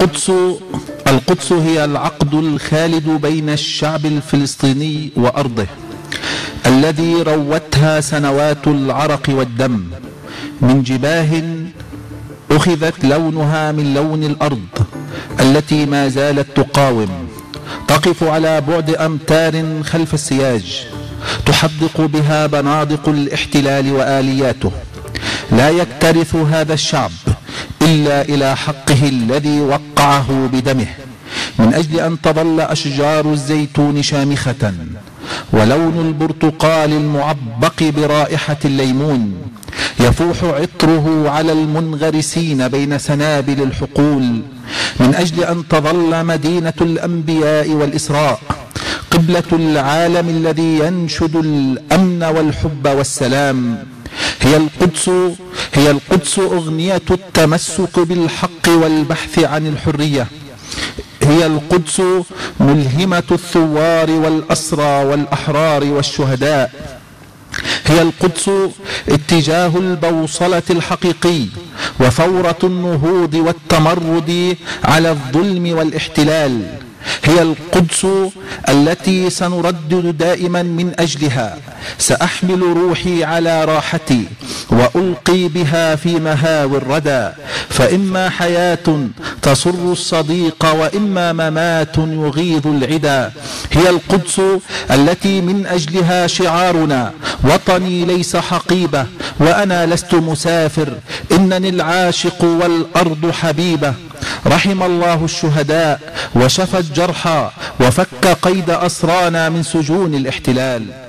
القدس القدس هي العقد الخالد بين الشعب الفلسطيني وأرضه الذي روتها سنوات العرق والدم. من جباه أخذت لونها من لون الأرض التي ما زالت تقاوم. تقف على بعد أمتار خلف السياج. تحدق بها بنادق الاحتلال وآلياته. لا يكترث هذا الشعب. إلا إلى حقه الذي وقعه بدمه من أجل أن تظل أشجار الزيتون شامخة ولون البرتقال المعبق برائحة الليمون يفوح عطره على المنغرسين بين سنابل الحقول من أجل أن تظل مدينة الأنبياء والإسراء قبلة العالم الذي ينشد الأمن والحب والسلام. هي القدس هي القدس أغنية التمسك بالحق والبحث عن الحرية. هي القدس ملهمة الثوار والأسرى والأحرار والشهداء. هي القدس اتجاه البوصلة الحقيقي وثورة النهوض والتمرد على الظلم والاحتلال. هي القدس التي سنردد دائما من أجلها. سأحمل روحي على راحتي. وألقي بها في مهاوي الردى فإما حياة تسر الصديق وإما ممات يغيظ العدا. هي القدس التي من أجلها شعارنا وطني ليس حقيبة وأنا لست مسافر إنني العاشق والأرض حبيبة. رحم الله الشهداء وشفى الجرحى وفك قيد أسرانا من سجون الاحتلال.